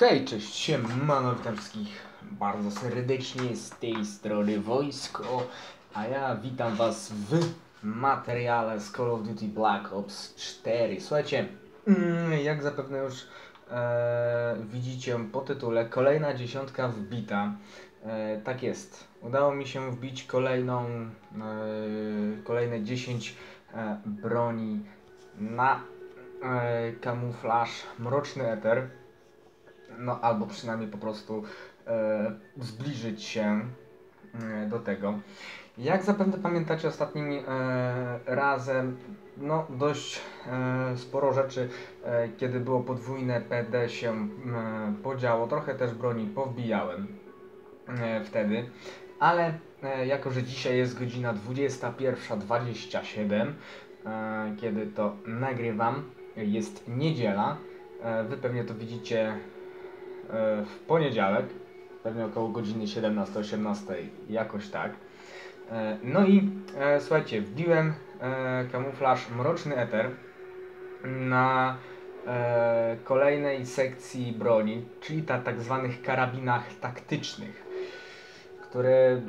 Hej, cześć, siemano, witam wszystkich bardzo serdecznie z tej strony Wojsko, a ja witam was w materiale z Call of Duty Black Ops 4. Słuchajcie, mm, jak zapewne już e, widzicie po tytule, kolejna dziesiątka wbita. E, tak jest, udało mi się wbić kolejną, e, kolejne 10 e, broni na e, kamuflaż Mroczny Eter no albo przynajmniej po prostu e, zbliżyć się e, do tego. Jak zapewne pamiętacie ostatnim e, razem, no dość e, sporo rzeczy, e, kiedy było podwójne PD się e, podziało, trochę też broni powbijałem wtedy, ale jako, że dzisiaj jest godzina 21.27, e, kiedy to nagrywam, jest niedziela, wy pewnie to widzicie w poniedziałek, pewnie około godziny 17-18, jakoś tak. E, No i e, słuchajcie, wbiłem e, kamuflaż Mroczny Eter na e, kolejnej sekcji broni, czyli ta tak zwanych karabinach taktycznych, które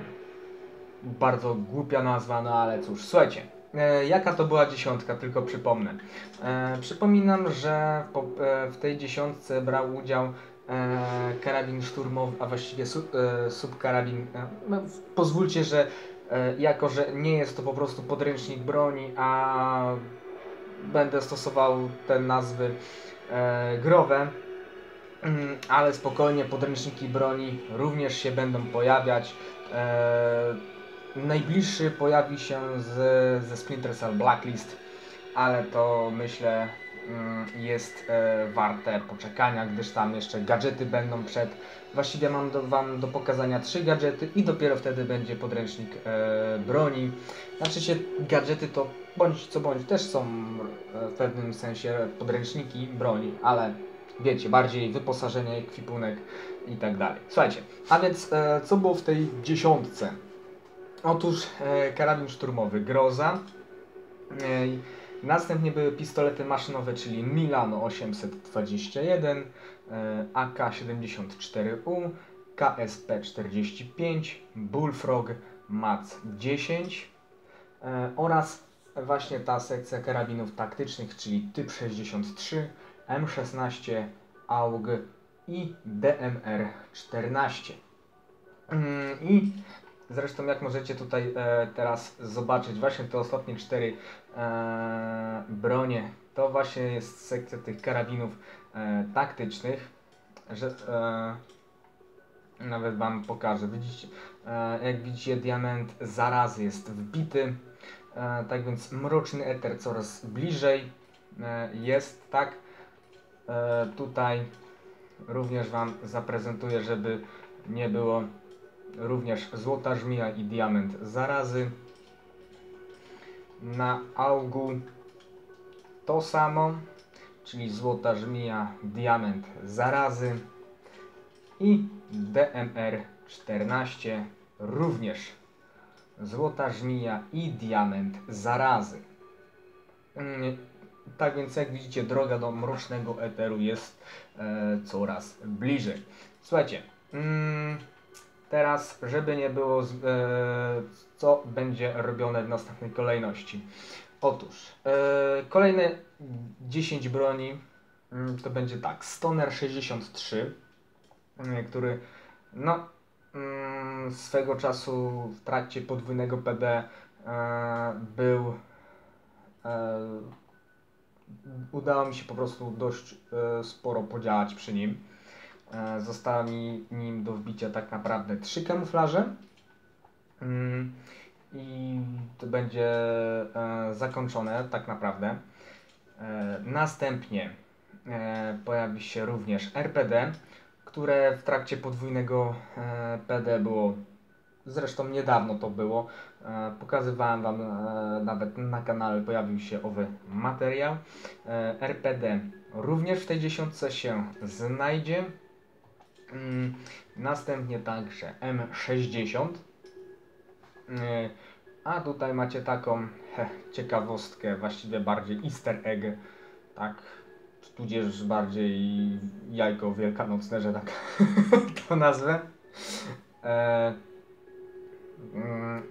bardzo głupia nazwa, no ale cóż, słuchajcie. E, jaka to była dziesiątka, tylko przypomnę. E, przypominam, że e, w tej dziesiątce brał udział e, karabin szturmowy, a właściwie sub, e, subkarabin. E, no, pozwólcie, że e, jako, że nie jest to po prostu podręcznik broni, a będę stosował te nazwy e, growe, mm, ale spokojnie podręczniki broni również się będą pojawiać. E, najbliższy pojawi się ze Splinter Cell Blacklist, ale to myślę jest e, warte poczekania, gdyż tam jeszcze gadżety będą przed. Właściwie mam do, Wam do pokazania trzy gadżety i dopiero wtedy będzie podręcznik e, broni. Znaczy się gadżety to bądź co bądź też są e, w pewnym sensie podręczniki broni, ale wiecie, bardziej wyposażenie, ekwipunek i tak dalej. Słuchajcie, a więc e, co było w tej dziesiątce? Otóż e, karabin szturmowy Groza. E, następnie były pistolety maszynowe, czyli Milano 821, e, AK-74U, KSP-45, Bullfrog MAC 10 e, oraz właśnie ta sekcja karabinów taktycznych, czyli typ 63, M16, AUG i DMR-14. Mm, I Zresztą jak możecie tutaj e, teraz zobaczyć, właśnie te ostatnie cztery e, bronie, to właśnie jest sekcja tych karabinów e, taktycznych, że e, nawet wam pokażę. Widzicie, e, jak widzicie diament zarazy jest wbity, e, tak więc mroczny eter coraz bliżej jest, tak. Tutaj również wam zaprezentuję, żeby nie było również złota żmija i diament zarazy. Na augu to samo, czyli złota żmija, diament zarazy i DMR 14 również złota żmija i diament zarazy. Mm, Tak więc jak widzicie droga do mrocznego eteru jest e, coraz bliżej. Słuchajcie, mm, Teraz, żeby nie było, e, co będzie robione w następnej kolejności. Otóż, e, kolejne 10 broni mm, to będzie tak: Stoner 63, mm, który no, mm, swego czasu w trakcie podwójnego PD e, był. Udało mi się po prostu dość sporo podziałać przy nim. E, Została mi nim do wbicia tak naprawdę trzy kamuflaże. Mm, I to będzie e, zakończone tak naprawdę. E, Następnie pojawi się również RPD, które w trakcie podwójnego PD było, zresztą niedawno to było, pokazywałem Wam nawet na kanale, pojawił się owy materiał. RPD również w tej dziesiątce się znajdzie. Mm, Następnie także M60. Yy, A tutaj macie taką ciekawostkę, właściwie bardziej easter egg. Tak, tudzież bardziej jajko wielkanocne, że tak to nazwę. E, mm,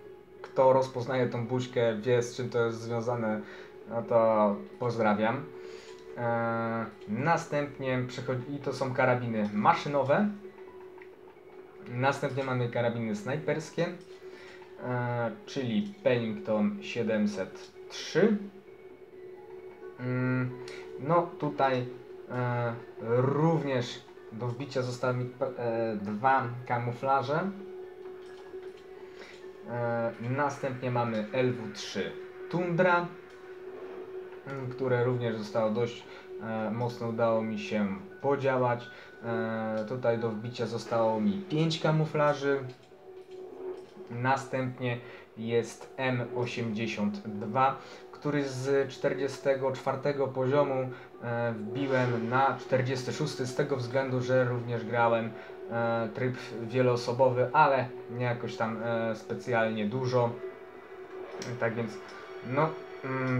kto rozpoznaje tą buźkę, wie z czym to jest związane, no to pozdrawiam. E, następnie przychodzi, i to są karabiny maszynowe. Następnie mamy karabiny snajperskie, e, czyli Pennington 703. Mm, no tutaj e, również do wbicia zostały mi dwa kamuflaże. Następnie mamy LW3 Tundra, które również zostało dość e, mocno udało mi się podziałać. E, tutaj do wbicia zostało mi 5 kamuflaży. Następnie jest M82, który z 44 poziomu e, wbiłem na 46 z tego względu, że również grałem tryb wieloosobowy, ale nie jakoś tam specjalnie dużo. Tak więc no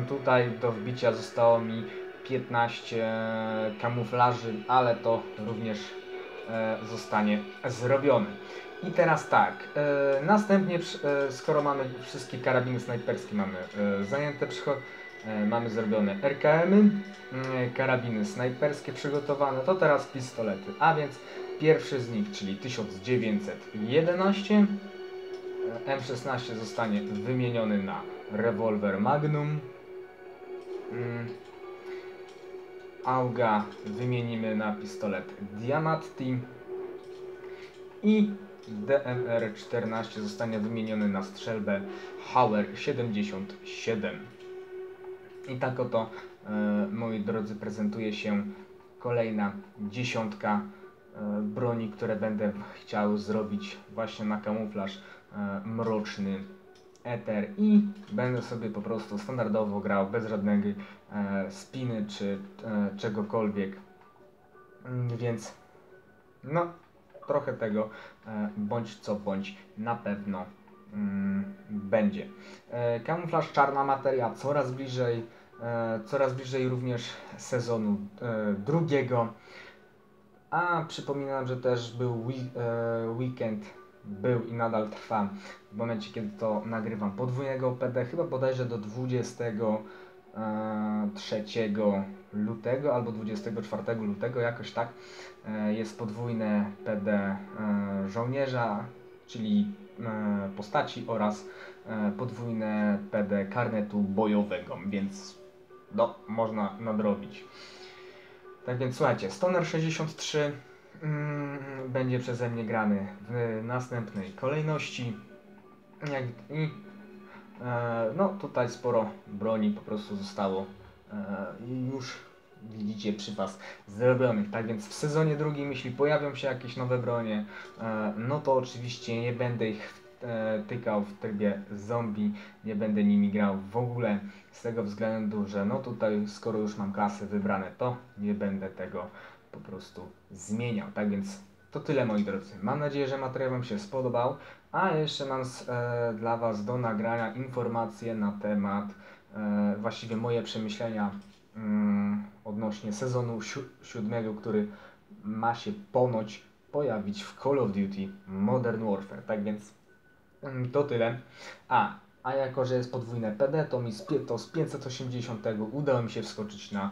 tutaj do wbicia zostało mi 15 kamuflaży, ale to również e, zostanie zrobione. I teraz tak, e, następnie, e, skoro mamy wszystkie karabiny snajperskie mamy zajęte, mamy zrobione RKM-y, mm, karabiny snajperskie przygotowane, to teraz pistolety, a więc pierwszy z nich, czyli 1911, e, M16 zostanie wymieniony na rewolwer Magnum, mm, Auga wymienimy na pistolet Diamatti. I DMR-14 zostanie wymieniony na strzelbę Hauer 77. I tak oto, e, moi drodzy, prezentuje się kolejna dziesiątka e, broni, które będę chciał zrobić właśnie na kamuflaż e, mroczny Ether i będę sobie po prostu standardowo grał bez żadnej e, spiny czy e, czegokolwiek. Mm, Więc no trochę tego e, bądź co bądź na pewno mm, będzie. E, kamuflaż czarna materia coraz bliżej, e, coraz bliżej również sezonu e, drugiego. A przypominam, że też był e, weekend, był i nadal trwa w momencie, kiedy to nagrywam podwójnego PD, chyba bodajże do 23 lutego albo 24 lutego, jakoś tak, e, jest podwójne PD e, żołnierza, czyli e, postaci oraz e, podwójne PD karnetu bojowego, więc no, można nadrobić. Tak więc słuchajcie, Stoner 63 mm, będzie przeze mnie grany w następnej kolejności. Jak, I e, no tutaj sporo broni po prostu zostało e, już widzicie przy Was zrobionych. Tak więc w sezonie drugim, jeśli pojawią się jakieś nowe bronie, e, no to oczywiście nie będę ich tykał w trybie zombie, nie będę nimi grał w ogóle z tego względu, że no tutaj skoro już mam klasy wybrane, to nie będę tego po prostu zmieniał. Tak więc to tyle moi drodzy. Mam nadzieję, że materiał Wam się spodobał, a jeszcze mam s- e, dla Was do nagrania informacje na temat e, właściwie moje przemyślenia mm, odnośnie sezonu siu- siódmego, który ma się ponoć pojawić w Call of Duty Modern Warfare. Tak więc mm, to tyle. A, a jako, że jest podwójne PD, to mi z, to z 580 udało mi się wskoczyć na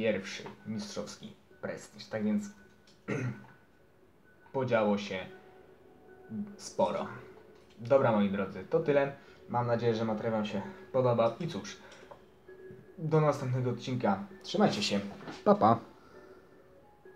631 mistrzowski prestiż. Tak więc podziało się sporo. Dobra moi drodzy, to tyle. Mam nadzieję, że materiał Wam się podobał i cóż, do następnego odcinka. Trzymajcie się. Pa pa.